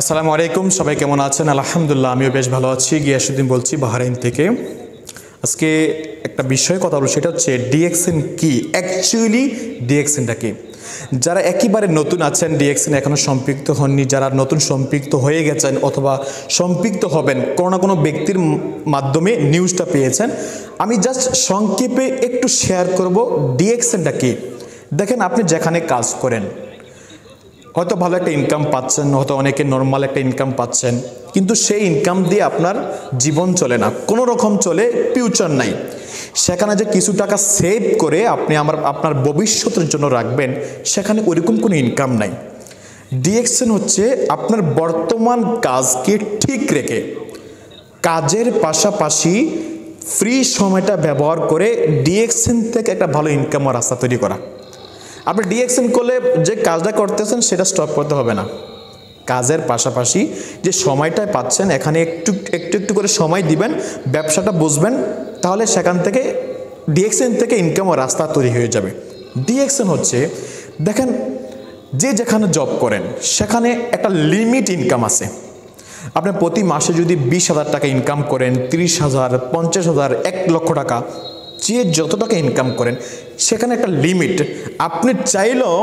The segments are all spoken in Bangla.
আসসালামু আলাইকুম, সবাই কেমন আছেন? আলহামদুলিল্লাহ, আমিও বেশ ভালো আছি। গিয়াসুদ্দিন বলছি, বাহারাইন থেকে। আজকে একটা বিষয়ে কথা বলব, সেটা হচ্ছে ডিএক্সএন কি? অ্যাকচুয়ালি ডিএক্সএনটা কি? যারা একেবারে নতুন আছেন, ডিএক্সএন এখনও সম্পৃক্ত হননি, যারা নতুন সম্পৃক্ত হয়ে গেছেন অথবা সম্পৃক্ত হবেন, কোনো না কোনো ব্যক্তির মাধ্যমে নিউজটা পেয়েছেন। আমি জাস্ট সংক্ষেপে একটু শেয়ার করব, ডিএক্সএনটা কি? দেখেন, আপনি যেখানে কাজ করেন হয়তো ভালো একটা ইনকাম পাচ্ছেন, হয়তো অনেকে নর্মাল একটা ইনকাম পাচ্ছেন, কিন্তু সেই ইনকাম দিয়ে আপনার জীবন চলে না। কোনো রকম চলে ফিউচার নাই। সেখানে যে কিছু টাকা সেভ করে আপনি আমার, আপনার ভবিষ্যতের জন্য রাখবেন, সেখানে ওইরকম কোনো ইনকাম নাই। ডিএক্সএন হচ্ছে আপনার বর্তমান কাজকে ঠিক রেখে, কাজের পাশাপাশি ফ্রি সময়টা ব্যবহার করে ডিএক্সএন থেকে একটা ভালো ইনকামের রাস্তা তৈরি করা। আপনি ডিএক্সএন করলে যে কাজটা করতেছেন সেটা স্টপ করতে হবে না। কাজের পাশাপাশি যে সময়টা পাচ্ছেন, এখানে একটু একটু একটু করে সময় দিবেন, ব্যবসাটা বুঝবেন, তাহলে সেখান থেকে ডিএক্সএন থেকে ইনকামের রাস্তা তৈরি হয়ে যাবে। ডিএক্সএন হচ্ছে, দেখেন, যে যেখানে জব করেন, সেখানে একটা লিমিট ইনকাম আছে। আপনি প্রতি মাসে যদি বিশ হাজার টাকা ইনকাম করেন, তিরিশ হাজার, পঞ্চাশ হাজার, এক লক্ষ টাকা যে যত টাকা ইনকাম করেন, সেখানে একটা লিমিট আপনি চাইলেও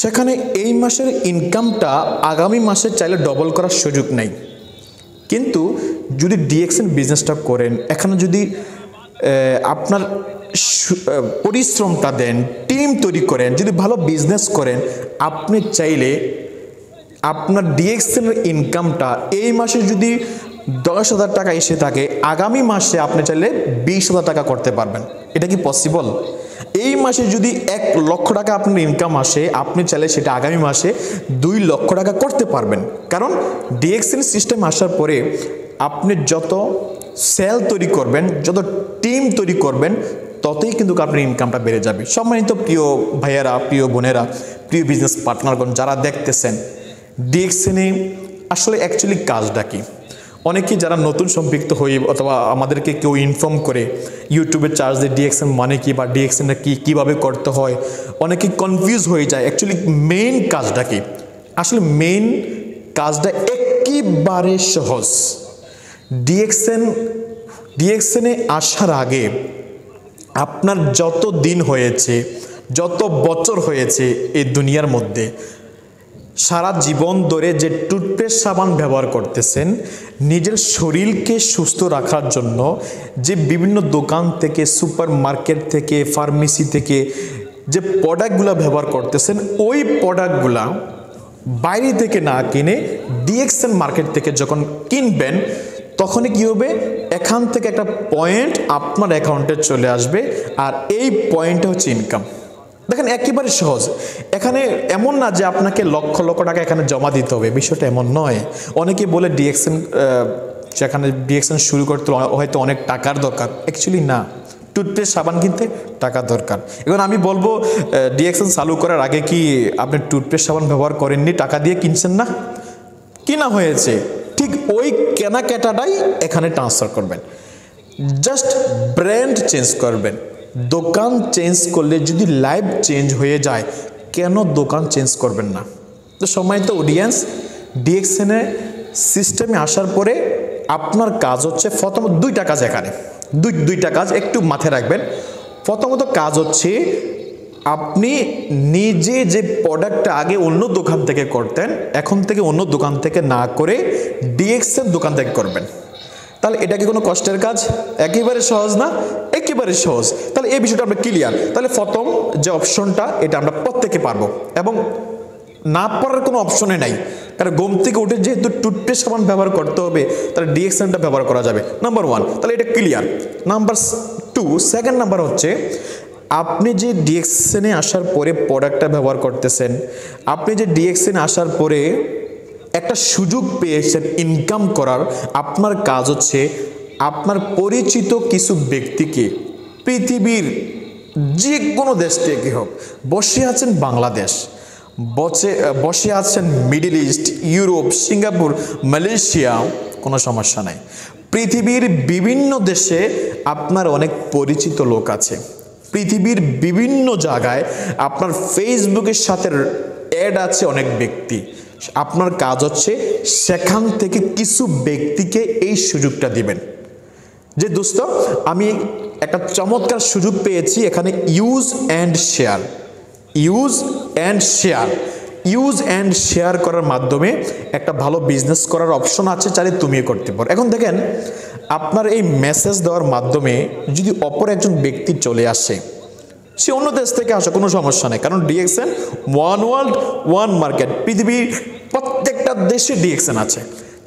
সেখানে এই মাসের ইনকামটা আগামী মাসে চাইলে ডবল করার সুযোগ নেই। কিন্তু যদি ডিএক্সএন বিজনেসটা করেন, এখানে যদি আপনার পরিশ্রমটা দেন টিম তৈরি করেন, যদি ভালো বিজনেস করেন, আপনি চাইলে আপনার ডিএক্সএলের ইনকামটা এই মাসে যদি দশ হাজার টাকা এসে থাকে, আগামী মাসে আপনি চাইলে বিশ হাজার টাকা করতে পারবেন। এটা কি পসিবল এই মাসে যদি এক লক্ষ টাকা আপনার ইনকাম আসে, আপনি চাইলে সেটা আগামী মাসে দুই লক্ষ টাকা করতে পারবেন। কারণ ডিএক্সএল সিস্টেম আসার পরে আপনি যত সেল তৈরি করবেন, যত টিম তৈরি করবেন, ততই কিন্তু আপনার ইনকামটা বেড়ে যাবে। সম্মানিত প্রিয় ভাইয়েরা, প্রিয় বোনেরা, প্রিয় বিজনেস পার্টনারগণ যারা দেখতেছেন ডিএক্সএনে আসলে অ্যাকচুয়ালি কাজটা কি? অনেকেই যারা নতুন সম্পৃক্ত হই অথবা আমাদেরকে কেউ ইনফর্ম করে ইউটিউবে চার্জ দিয়ে ডিএক্সএন মানে কি বা ডিএক্সএনটা কী, কীভাবে করতে হয়, অনেকে কনফিউজ হয়ে যায়। অ্যাকচুয়ালি মেইন কাজটা কি? আসলে মেইন কাজটা একেবারে সহজ। ডিএক্সএন ডিএক্সএনে আসার আগে আপনার যত দিন হয়েছে, যত বছর হয়েছে এই দুনিয়ার মধ্যে সারা জীবন ধরে যে টুথপেস্ট সাবান ব্যবহার করতেছেন, নিজের শরীরকে সুস্থ রাখার জন্য যে বিভিন্ন দোকান থেকে সুপার মার্কেট থেকে, ফার্মেসি থেকে যে প্রোডাক্টগুলো ব্যবহার করতেছেন, ওই প্রোডাক্টগুলা বাইরে থেকে না কিনে ডিএক্সএন মার্কেট থেকে যখন কিনবেন, তখনই কী হবে? এখান থেকে একটা পয়েন্ট আপনার অ্যাকাউন্টে চলে আসবে, আর এই পয়েন্টটা হচ্ছে ইনকাম। দেখেন, একেবারে সহজ। এখানে এমন না যে আপনাকে লক্ষ লক্ষ টাকা এখানে জমা দিতে হবে, বিষয়টা এমন নয়। অনেকে বলে ডিএক্সএন সেখানে ডিএক্সএন শুরু করতে হয়তো অনেক টাকার দরকার। অ্যাকচুয়ালি না। টুথপেস্ট, সাবান কিনতে টাকা দরকার। এখন আমি বলব ডিএক্সএন চালু করার আগে কি আপনি টুথপেস্ট, সাবান ব্যবহার করেননি? টাকা দিয়ে কিনছেন না? কিনা হয়েছে। ঠিক ওই কেনাকাটাটাই এখানে ট্রান্সফার করবেন। জাস্ট ব্র্যান্ড চেঞ্জ করবেন। দোকান চেঞ্জ করলে যদি লাইফ চেঞ্জ হয়ে যায়, কেন দোকান চেঞ্জ করবেন না? তো সম্মানিত অডিয়েন্স ডিএক্সএনে সিস্টেমে আসার পরে আপনার কাজ হচ্ছে প্রথমত দুইটা কাজ এখানে। দুই দুইটা কাজ একটু মাথায় রাখবেন। প্রথমত কাজ হচ্ছে আপনি নিজে যে প্রোডাক্টটা আগে অন্য দোকান থেকে করতেন, এখন থেকে অন্য দোকান থেকে না করে ডিএক্সের দোকান থেকে করবেন। তাহলে এটা কি কোনো কষ্টের কাজ? একেবারে সহজ না। একেবারে সহজ। তাহলে এই বিষয়টা আমরা ক্লিয়ার তাহলে প্রথম যে অপশনটা এটা আমরা প্রত্যেকে পারব। এবং না পারার কোনো অপশনে নাই। কারণ ঘুম থেকে উঠে যেহেতু টুথপেস্ট সাবান ব্যবহার করতে হবে, তাহলে ডিএক্সএনটা ব্যবহার করা যাবে। নাম্বার ওয়ান তাহলে এটা clear number two second number হচ্ছে, আপনি যে ডিএক্সএনে আসার পরে প্রোডাক্টটা ব্যবহার করতেছেন, আপনি যে ডিএক্সএনে আসার পরে একটা সুযোগ পেয়েছেন ইনকাম করার, আপনার কাজ হচ্ছে আপনার পরিচিত কিছু ব্যক্তিকে পৃথিবীর যে কোনো দেশ থেকে হোক, বসে আছেন বাংলাদেশ, বসে বসে আছেন Middle East, Europe, Singapore, Malaysia, কোনো সমস্যা নাই। পৃথিবীর বিভিন্ন দেশে আপনার অনেক পরিচিত লোক আছে। পৃথিবীর বিভিন্ন জায়গায় আপনার ফেসবুকের সাথে অ্যাড আছে অনেক ব্যক্তি। আপনার কাজ হচ্ছে সেখান থেকে কিছু ব্যক্তিকে এই সুযোগটা দিবেন। যে দোস্ত, আমি একটা চমৎকার সুযোগ পেয়েছি এখানে use and share use and share use and share করার মাধ্যমে একটা ভালো বিজনেস করার অপশন আছে চাইলে তুমিও করতে পারো। এখন দেখেন, আপনার এই মেসেজ দেওয়ার মাধ্যমে যদি অপর একজন ব্যক্তি চলে আসে, সে অন্য দেশ থেকে আসে কোনো সমস্যা নেই। কারণ DXN one world one market পৃথিবীর প্রত্যেকটা দেশে ডিএক্সএন আছে।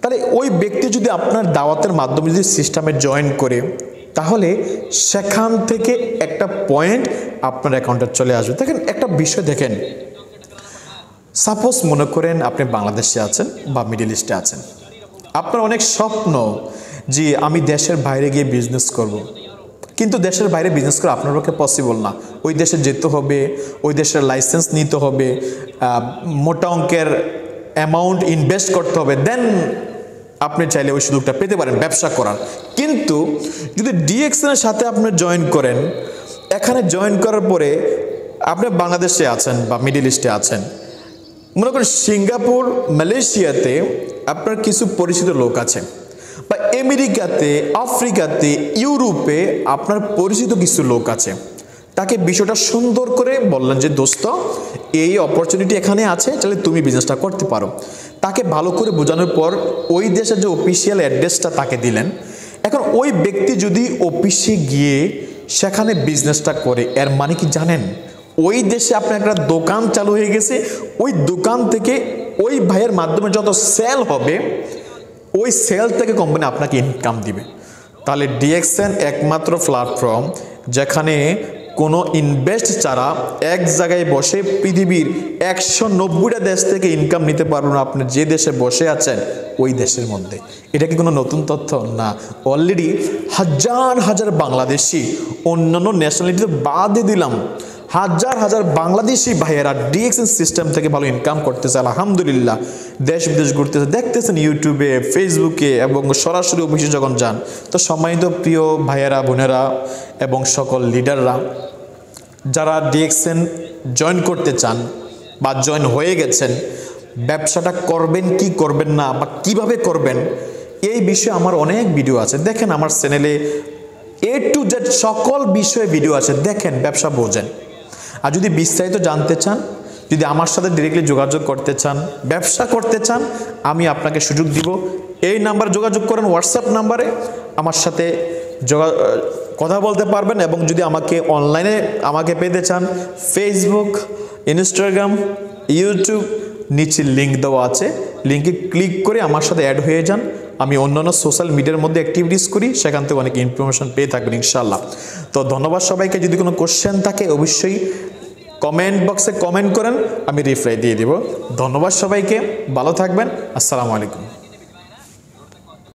তাহলে ওই ব্যক্তি যদি আপনার দাওয়াতের মাধ্যমে যদি সিস্টেমে জয়েন করে, তাহলে সেখান থেকে একটা পয়েন্ট আপনার অ্যাকাউন্টে চলে আসবে। দেখেন, একটা বিষয় দেখেন। সাপোজ মনে করেন আপনি বাংলাদেশে আছেন বা মিডিল ইস্টে আছেন। আপনার অনেক স্বপ্ন যে আমি দেশের বাইরে গিয়ে বিজনেস করব। কিন্তু দেশের বাইরে বিজনেস করা আপনার পক্ষে পসিবল না। ওই দেশে যেতে হবে, ওই দেশের লাইসেন্স নিতে হবে মোটা অঙ্কের অ্যামাউন্ট ইনভেস্ট করতে হবে। দেন আপনি চাইলে ওই সুযোগটা পেতে পারেন, ব্যবসা করার। কিন্তু যদি ডিএক্সএনের সাথে আপনি জয়েন করেন, এখানে জয়েন করার পরে আপনি বাংলাদেশে আছেন বা মিডিল ইস্টে আছেন, মনে করেন সিঙ্গাপুর, মালয়েশিয়াতে আপনার কিছু পরিচিত লোক আছে বা আমেরিকাতে, আফ্রিকাতে, ইউরোপে আপনার পরিচিত কিছু লোক আছে। তাকে বিষয়টা সুন্দর করে বললেন যে, দোস্ত এই অপরচুনিটি এখানে আছে, তাহলে তুমি বিজনেসটা করতে পারো। তাকে ভালো করে বোঝানোর পর ওই দেশের যে অফিসিয়াল অ্যাড্রেসটা তাকে দিলেন। এখন ওই ব্যক্তি যদি অফিসে গিয়ে সেখানে বিজনেসটা করে, এর মানে কি জানেন? ওই দেশে আপনার একটা দোকান চালু হয়ে গেছে, ওই দোকান থেকে ওই ভাইয়ের মাধ্যমে যত সেল হবে, ওই সেল থেকে কোম্পানি আপনাকে ইনকাম দিবে। তাহলে ডিএক্সএন একমাত্র প্ল্যাটফর্ম যেখানে কোনো ইনভেস্ট ছাড়া এক জায়গায় বসে পৃথিবীর একশো নব্বইটা দেশ থেকে ইনকাম নিতে পারবেন আপনি যে দেশে বসে আছেন, ওই দেশের মধ্যে। এটা কি কোনো নতুন তথ্য? না। অলরেডি হাজার হাজার বাংলাদেশি অন্যান্য ন্যাশনালিটি বাদে দিলাম। হাজার হাজার বাংলাদেশি ভাইয়েরা ডিএক্সএন সিস্টেম থেকে ভালো ইনকাম করতেছে, আলহামদুলিল্লাহ। দেশ বিদেশ ঘুরতেছে, দেখতেছেন ইউটিউবে, ফেসবুকে এবং সরাসরি অফিসে যখন যান, তো সম্মানিত প্রিয় ভাইয়েরা, বোনেরা এবং সকল লিডাররা যারা ডিএক্সএন জয়েন করতে চান বা জয়েন হয়ে গেছেন, ব্যবসাটা করবেন কি করবেন না বা কীভাবে করবেন, এই বিষয়ে আমার অনেক ভিডিও আছে। দেখেন আমার চ্যানেলে এ টু জেড সকল বিষয়ে ভিডিও আছে। দেখেন, ব্যবসা বোঝেন। আর যদি বিস্তারিত জানতে চান, যদি আমার সাথে ডিরেক্টলি যোগাযোগ করতে চান, ব্যবসা করতে চান, আমি আপনাকে সুযোগ দিব। এই নাম্বার যোগাযোগ করেন হোয়াটসঅ্যাপ নাম্বারে আমার সাথে যোগা কথা বলতে পারবেন এবং যদি আমাকে অনলাইনে আমাকে পেতে চান ফেসবুক ইনস্টাগ্রাম ইউটিউব নিচে লিঙ্ক দেওয়া আছে। লিঙ্কে ক্লিক করে আমার সাথে অ্যাড হয়ে যান। আমি অন্যান্য সোশ্যাল মিডিয়ার মধ্যে অ্যাক্টিভিটিস করি, সেখান থেকে অনেক ইনফরমেশন পেয়ে থাকবেন ইনশাল্লাহ তো ধন্যবাদ সবাইকে। যদি কোনো কোশ্চেন থাকে, অবশ্যই কমেন্ট বক্সে কমেন্ট করেন আমি রিপ্লাই দিয়ে দিব। ধন্যবাদ সবাইকে ভালো থাকবেন আসসালামু আলাইকুম।